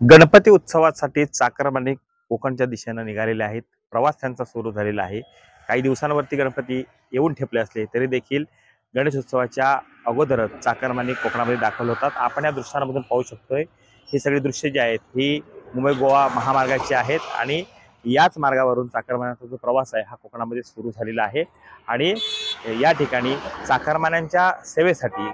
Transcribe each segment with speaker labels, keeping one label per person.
Speaker 1: गणपती उत्सवासाठी चाकरमाने कोकणच्या दिशेनं निघालेले आहेत. प्रवास त्यांचा सुरू झालेला आहे. काही दिवसांवरती गणपती येऊन ठेपले असले तरी देखील गणेश उत्सवाच्या अगोदरच चाकरमाने कोकणामध्ये दाखल होतात. आपण या दृश्यांमधून पाहू शकतोय ही सगळी दृश्य जी आहेत ही मुंबई गोवा महामार्गाची आहेत आणि याच मार्गावरून चाकरमान्यांचा जो प्रवास आहे हा कोकणामध्ये सुरू झालेला आहे. आणि या ठिकाणी चाकरमान्यांच्या सेवेसाठी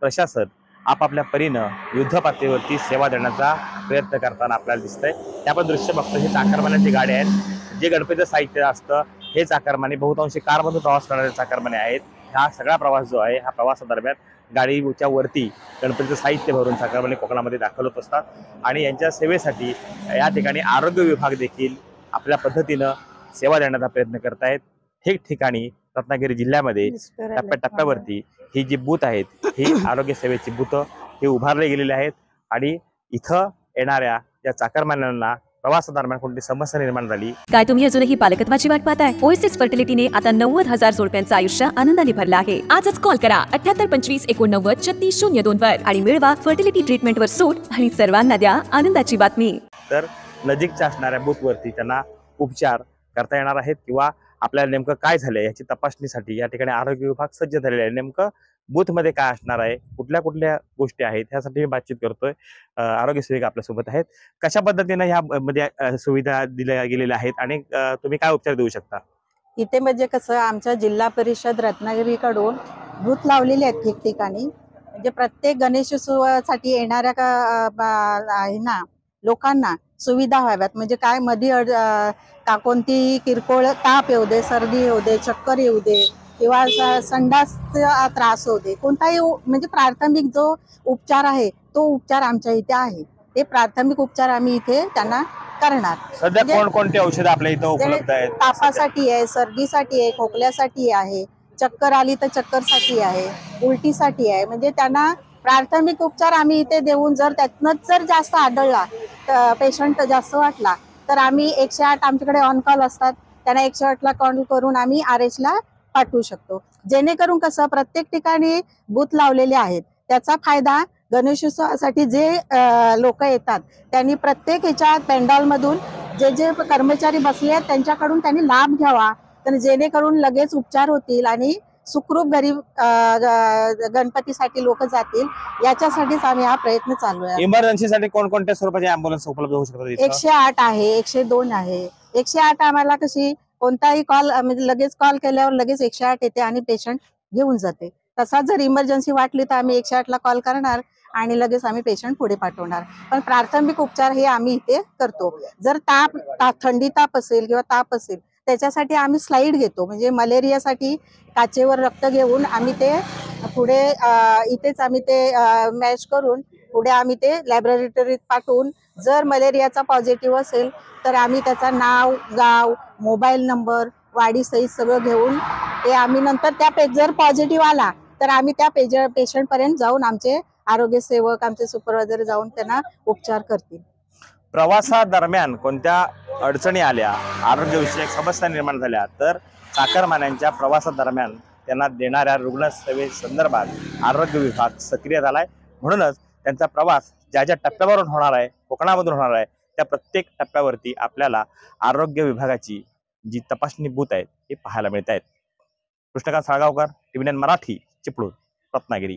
Speaker 1: प्रशासन आपापल्या परीनं युद्ध पातळीवरती सेवा देण्याचा प्रयत्न करताना आपल्याला दिसतंय. त्या आपण दृश्य बघतो हे चाकरमान्याची गाडी आहेत. जे गणपतीचं साहित्य असतं हे चाकरमाने बहुतांशी कारमधून प्रवास करणारे चाकरमाने आहेत. हा सगळा प्रवास जो आहे हा प्रवासादरम्यान गाडीच्या वरती गणपतीचं साहित्य भरून चाकरमाने कोकणामध्ये दाखल होत असतात. आणि यांच्या सेवेसाठी या ठिकाणी आरोग्य विभाग देखील आपल्या पद्धतीनं सेवा देण्याचा प्रयत्न करत आहेत ठिकठिकाणी रत्नागिरी जिल्ह्यामध्ये टप्प्याटप्प्यावरती ही जी बूथ आहेत ही आरोग्य सेवेची बूथ ही उभारली गेलेली आहेत आणि इथं येणाऱ्या या चाकरमान्यांना प्रवासादरम्यान कोणती समस्या निर्माण झाली?
Speaker 2: काय तुम्ही अजूनही पालकत्वाची वाट पाहताय? ओएसएस फर्टिलिटीने आता नव्वद हजार जोडप्यांचं आयुष्य आनंदाने भरलं आहे. आजच कॉल करा. अठ्याहत्तर पंचवीस एकोणनव्वद छत्तीस शून्य दोन वर आणि मिळवा फर्टिलिटी ट्रीटमेंटवर सूट आणि सर्वांना द्या आनंदाची बातमी.
Speaker 1: तर नजीकच्या असणाऱ्या बूथवरती त्यांना उपचार करता येणार आहेत किंवा आपल्याला नेमकं काय झालंय याची तपासणीसाठी या ठिकाणी आरोग्य विभाग सज्ज झालेला आहे. नेमकं बूथमध्ये काय असणार आहे? कुठल्या कुठल्या गोष्टी आहेत? ह्यासाठी मी बातचीत करतोय. आरोग्य सेविका आपल्यासोबत आहेत. कशा पद्धतीनं ह्या मध्ये सुविधा दिल्या गेलेल्या आहेत? आणि तुम्ही काय उपचार देऊ शकता?
Speaker 3: इथे म्हणजे कसं आमच्या जिल्हा परिषद रत्नागिरीकडून बूथ लावलेले आहेत ठिकठिकाणी. म्हणजे प्रत्येक गणेशोत्सवासाठी येणाऱ्या का आहे ना लोकांना सुविधा व्हाव्यात. म्हणजे काय मध्ये अड- का कोणती किरकोळ ताप येऊ दे सर्दी येऊ दे चक्कर येऊ दे किंवा संडासचा त्रास होऊ दे. कोणताही म्हणजे प्राथमिक जो उपचार आहे तो उपचार आमच्या इथे आहे. ते प्राथमिक उपचार आम्ही इथे त्यांना करणार.
Speaker 1: सध्या
Speaker 3: म्हणजे-
Speaker 1: कोणकोणते औषधं आपल्या इथं उपलब्ध आहेत?
Speaker 3: तापासाठी आहे सर्दीसाठी आहे खोकल्यासाठी आहे चक्कर आली तर चक्करसाठी आहे उलटीसाठी आहे. म्हणजे त्यांना प्राथमिक उपचार आम्ही इथे देऊन जर त्यातनंच जर जास्त आढळला पेशंट जास्त वाटला तर आम्ही एकशे आठ आमच्याकडे ऑन कॉल असतात. त्यांना एकशे आठला कॉल करून आम्ही आर एच पाठवू शकतो. जेणेकरून कसं प्रत्येक ठिकाणी बूथ लावलेले आहेत. त्याचा फायदा गणेशोत्सवासाठी जे लोक येतात त्यांनी प्रत्येक ह्याच्या पेंडॉलमधून जे जे कर्मचारी बसले आहेत त्यांच्याकडून त्यांनी लाभ घ्यावा. तर जेणेकरून लगेच उपचार होतील आणि सुखरूप घरी गणपतीसाठी लोक जातील याच्यासाठीच आम्ही हा प्रयत्न चालू आहे.
Speaker 1: इमर्जन्सीसाठी कोणकोणत्या स्वरूपाचे अँब्युलन्स उपलब्ध होऊ शकतात?
Speaker 3: एकशे आठ आहे एकशे दोन आहे. एकशे आठ आम्हाला कशी कोणताही कॉल म्हणजे लगेच कॉल केल्यावर लगेच एकशे आठ येते आणि पेशंट घेऊन जाते. तसा जर इमर्जन्सी वाटली तर आम्ही एकशे आठला कॉल करणार आणि लगेच आम्ही पेशंट पुढे पाठवणार. पण प्राथमिक उपचार हे आम्ही इथे करतो. जर ताप ता- थंडी ताप असेल किंवा ताप असेल त्याच्यासाठी आम्ही स्लाईड घेतो. म्हणजे मलेरियासाठी काचेवर रक्त घेऊन आम्ही ते पुढे इथेच आम्ही ते मॅच करून पुढे आम्ही ते लॅबोरेटरीत पाठवून जर मलेरियाचा पॉझिटिव्ह असेल तर आम्ही त्याचा नाव गाव मोबाईल नंबर वाडी सहित सगळं घेऊन ते आम्ही नंतर त्या पे जर पॉझिटिव्ह आला तर आम्ही त्या पेज पेशंटपर्यंत जाऊन आमचे आरोग्य सेवक आमचे सुपरवायझर जाऊन त्यांना उपचार करतील.
Speaker 1: प्रवासादरम्यान कोणत्या अडचणी आल्या आरोग्यविषयक समस्या निर्माण झाल्या तर चाकरमान्यांच्या प्रवासादरम्यान त्यांना देणाऱ्या रुग्णसेवे संदर्भात आरोग्य विभाग सक्रिय झाला आहे म्हणूनच त्यांचा प्रवास ज्या ज्या टप्प्यावरून होणार आहे कोकणामधून होणार आहे त्या प्रत्येक टप्प्यावरती आपल्याला आरोग्य विभागाची जी तपासणी बूथ आहेत हे पाहायला मिळत आहेत कृष्णकांत साळगावकर टीव्ही मराठी चिपळूण रत्नागिरी.